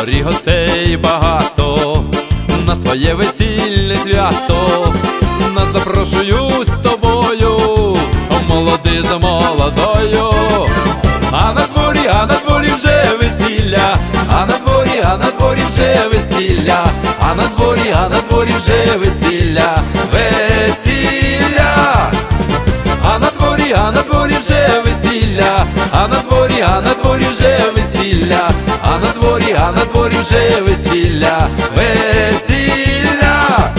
дорі гостей багато, на своє весільне свято, нас запрошують з тобою, молоди за молодою, а на дворі, а на дворі вже весілля, а на дворі, а на дворі вже весілля, а на дворі, а на дворі вже весілля, весілля, а на дворі, а на дворі вже весілля, а на дворі, а на дворі вже весілля дворі, а на дворі вже весілля, весілля.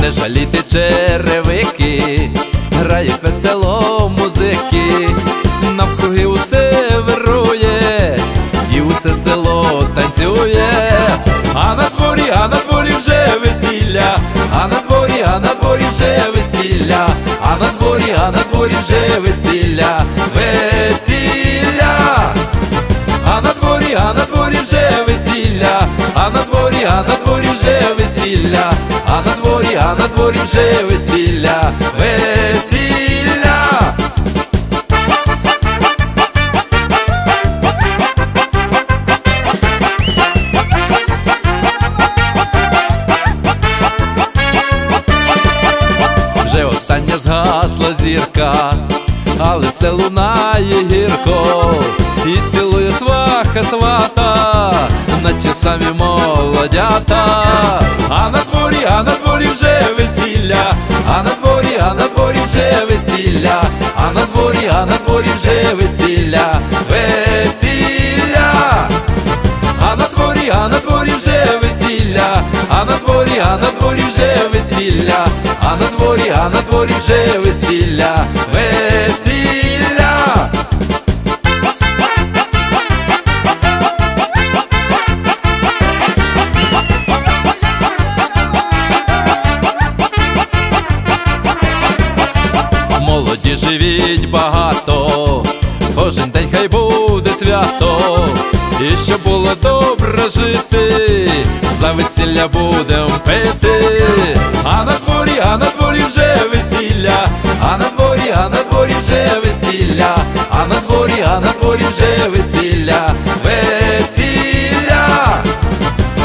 Не жалійте черевики, грають весело музики, навкруги усе вирує, і усе село танцює, на дворі вже весілля, весілля. А на дворі, а на дворі вже весілля, а на дворі, а на дворі вже весілля, а на дворі, а на дворі вже весілля, весілля. Але все лунає гірко, і цілує сваха свата, наче самі молодята. А на дворі, а на дворі вже весілля, а на дворі, а на дворі вже весілля, а на дворі, а на дворі вже весілля, весілля. А на дворі, а на дворі вже весілля, а на дворі, а на дворі вже весілля, а на дворі, а на дворі вже весілля, весілля. Кожен день хай буде свято, і щоб було добре жити, за весілля будем пити. А на дворі, а на дворі вже весілля, а на дворі, а на дворі вже весілля, а на дворі, а на дворі вже весілля, весілля.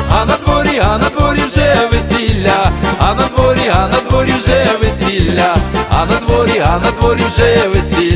А на дворі, а на дворі вже весілля, а на дворі, а на дворі вже весілля, а на дворі, а на дворі вже весілля.